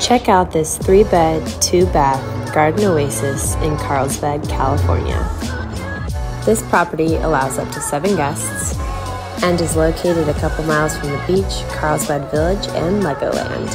Check out this three bed, two bath garden oasis in Carlsbad, California. This property allows up to seven guests and is located a couple miles from the beach, Carlsbad Village, and Legoland.